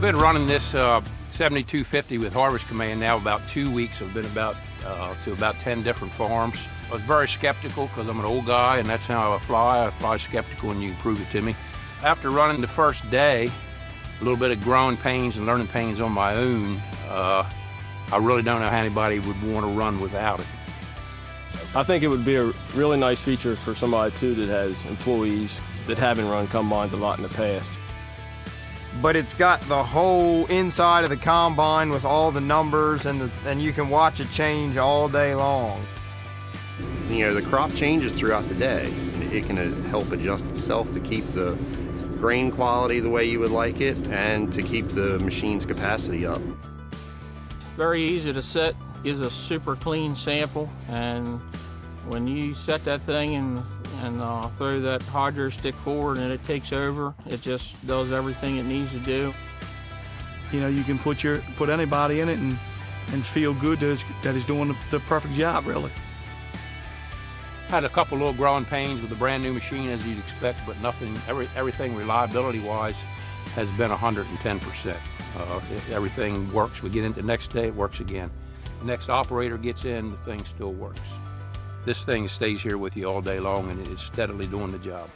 been running this uh, 7250 with Harvest Command now about two weeks. I've been about uh, to about 10 different farms. I was very skeptical because I'm an old guy and that's how I fly. I fly skeptical and you can prove it to me. After running the first day, a little bit of growing pains and learning pains on my own, uh, I really don't know how anybody would want to run without it. I think it would be a really nice feature for somebody too that has employees that haven't run combines a lot in the past. But it's got the whole inside of the combine with all the numbers and the, and you can watch it change all day long. You know, the crop changes throughout the day. It can uh, help adjust itself to keep the grain quality the way you would like it and to keep the machine's capacity up. Very easy to set, gives a super clean sample, and when you set that thing and, and uh, throw that hydro stick forward and it takes over, it just does everything it needs to do. You know, you can put your put anybody in it and, and feel good that it's, that it's doing the, the perfect job, really. Had a couple little growing pains with the brand new machine as you'd expect, but nothing, every, everything reliability wise has been 110%. Uh, everything works. We get into the next day, it works again. The next operator gets in, the thing still works. This thing stays here with you all day long and it's steadily doing the job.